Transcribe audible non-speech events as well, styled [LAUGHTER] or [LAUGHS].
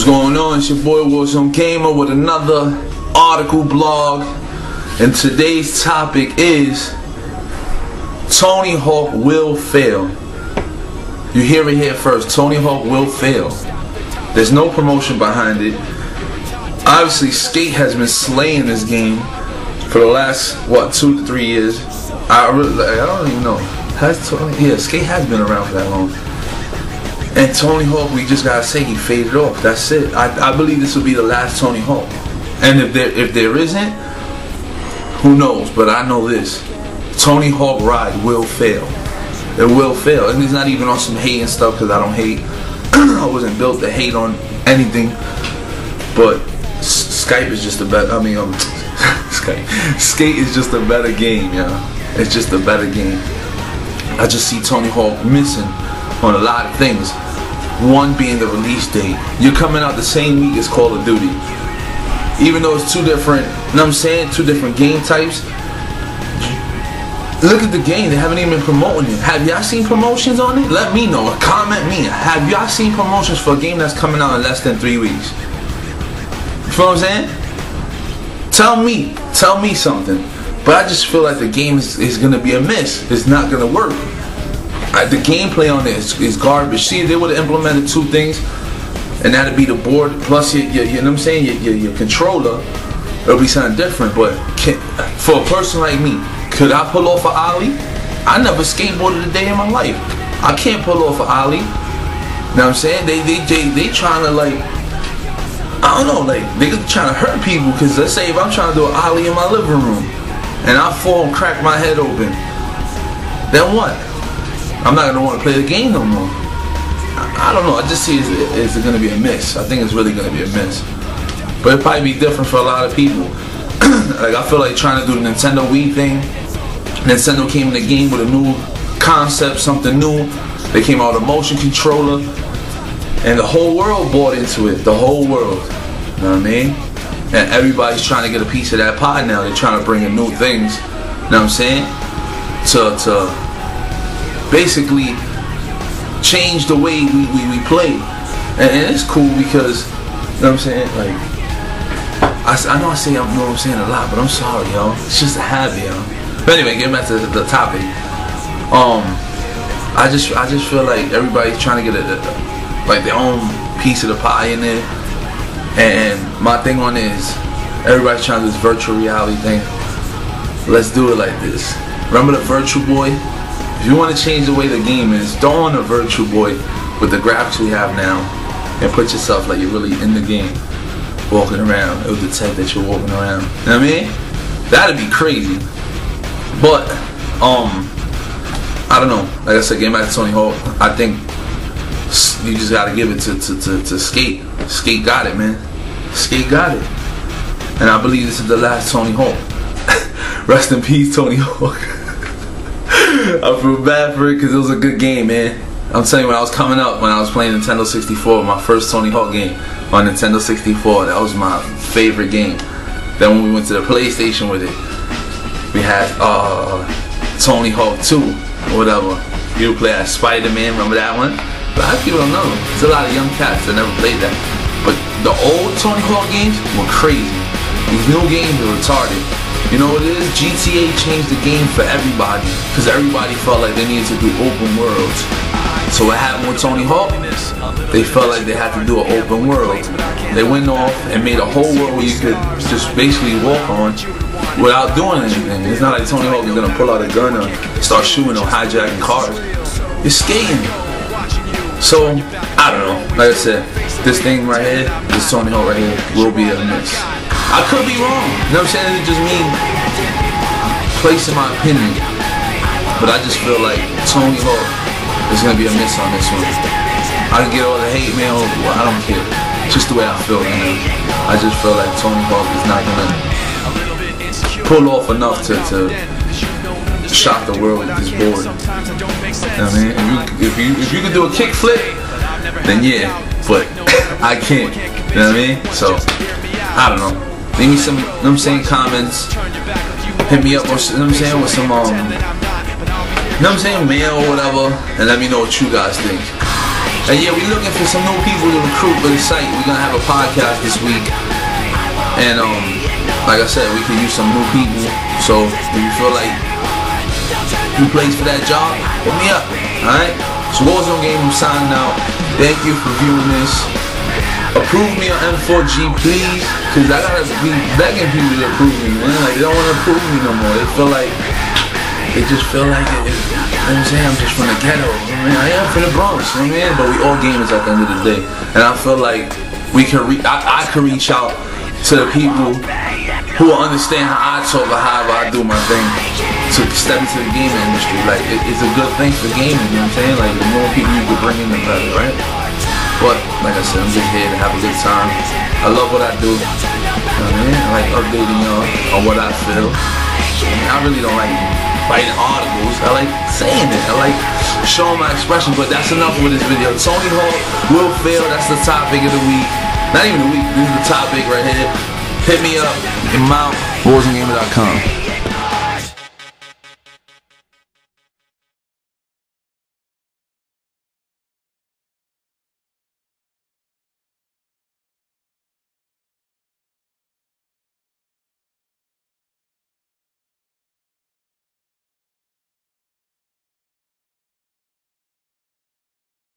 What's going on? It's your boy Warzone Gamer with another article blog. And today's topic is Tony Hawk will fail. You hear it here first. Tony Hawk will fail. There's no promotion behind it. Obviously, Skate has been slaying this game for the last what two to three years. I really, I don't even know. Has Tony? Yeah, Skate has been around for that long. And Tony Hawk, we just gotta say he faded off. That's it. I, I believe this will be the last Tony Hawk. And if there if there isn't, who knows? But I know this: Tony Hawk Ride will fail. It will fail, and it's not even on some hate and stuff because I don't hate. [CLEARS THROAT] I wasn't built to hate on anything. But Skype is just a better. I mean, um, [LAUGHS] Skype, Skate is just a better game, yeah. It's just a better game. I just see Tony Hawk missing on a lot of things. One being the release date. You're coming out the same week as Call of Duty. Even though it's two different, you know what I'm saying, two different game types. Look at the game, they haven't even been promoting it. Have y'all seen promotions on it? Let me know, comment me. Have y'all seen promotions for a game that's coming out in less than three weeks? You feel what I'm saying? Tell me, tell me something. But I just feel like the game is, is gonna be a miss. It's not gonna work. I, the gameplay on it is, is garbage. See, they would have implemented two things, and that'd be the board plus your, your you know what I'm saying, your, your, your controller. It'll be something different. But can, for a person like me, could I pull off a ollie? I never skateboarded a day in my life. I can't pull off a ollie. You know what I'm saying? They they they, they trying to like I don't know, like they're trying to hurt people because let's say if I'm trying to do an ollie in my living room and I fall and crack my head open, then what? I'm not gonna want to play the game no more. I, I don't know. I just see it's, gonna be a miss. I think it's really gonna be a miss. But it'll probably be different for a lot of people. [CLEARS THROAT] like I feel like trying to do the Nintendo Wii thing. Nintendo came in the game with a new concept, something new. They came out with a motion controller, and the whole world bought into it. The whole world. You know what I mean? And everybody's trying to get a piece of that pie now. They're trying to bring in new things. You know what I'm saying? To to basically change the way we, we, we play. And, and, it's cool because, you know what I'm saying? Like, I, I know I say, I know what I'm saying a lot, but I'm sorry, yo. It's just a habit, yo. But anyway, getting back to the, topic. Um, I just, I just feel like everybody's trying to get a, a, like their own piece of the pie in there. And my thing on is, everybody's trying to do this virtual reality thing. Let's do it like this. Remember the Virtual Boy? If you want to change the way the game is, don't on a Virtual Boy with the graphics we have now and put yourself like you're really in the game, walking around. It will detect that you're walking around. You know what I mean? That'd be crazy. But, um, I don't know. Like I said, getting back to Tony Hawk, I think you just gotta give it to, to, to, to Skate. Skate got it, man. Skate got it. And I believe this is the last Tony Hawk. [LAUGHS] Rest in peace, Tony Hawk. [LAUGHS] I feel bad for it because it was a good game, man. I'm telling you, when I was coming up, when I was playing Nintendo 64, my first Tony Hawk game on Nintendo 64, that was my favorite game. Then when we went to the PlayStation with it, we had uh, Tony Hawk 2 or whatever. You play as Spider-Man, remember that one? Lot of people don't know. There's a lot of young cats that never played that. But the old Tony Hawk games were crazy. These new games are retarded. You know what it is? GTA changed the game for everybody because everybody felt like they needed to do open worlds. So what happened with Tony Hawk? They felt like they had to do an open world. They went off and made a whole world where you could just basically walk on without doing anything. It's not like Tony Hawk is gonna pull out a gun and start shooting or hijacking cars. You're skating. So I don't know. Like I said, this thing right here, this Tony Hawk right here, will be a miss. I could be wrong. You know what I'm saying? It just mean placing my opinion. But I just feel like Tony Hawk is gonna be a miss on this one. I get all the hate mail, I don't care. Just the way I feel, man. I just feel like Tony Hawk is not gonna pull off enough to, to shock the world with this board. You know what I mean? If you if you if you can do a kickflip, then yeah. But [COUGHS] I can't. You know what I mean? So I don't know. Leave me some, you know what I'm saying, comments. Hit me up, or, you know what I'm saying, with some, um, you know what I'm saying, mail or whatever, and let me know what you guys think. And yeah, we're looking for some new people to recruit for the site. We're gonna have a podcast this week. And um, like I said, we could use some new people. So if you feel like you place for that job, hit me up. Alright? So Warzone Game, I'm signing out. Thank you for viewing this. Approve me on N4G, please. Cause I gotta be begging people to approve me, man. Like they don't wanna approve me no more. They feel like they just feel like you know I'm saying? I'm just from the ghetto. I mean, I am from the Bronx, you know what I mean? But we all gamers at the end of the day. And I feel like we can re- I, I can reach out to the people who will understand how I talk or how I do my thing to step into the gaming industry. Like, it, it's a good thing for gaming, you know what I'm saying? Like, the more people you can bring in, the better, right? But, like I said, I'm just here to have a good time. I love what I do. You know what I mean? I like updating y'all on what I feel. I, mean, I really don't like writing articles. I like saying it. I like showing my expression. But that's enough with this video. Tony Hawk will fail. That's the topic of the week. Not even the week. This is the topic right here. Hit me up in mount, warzonegamer.com.